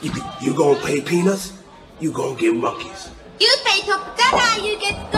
You, you gonna pay peanuts, you gonna get monkeys. You pay top dollar, you get gorillas.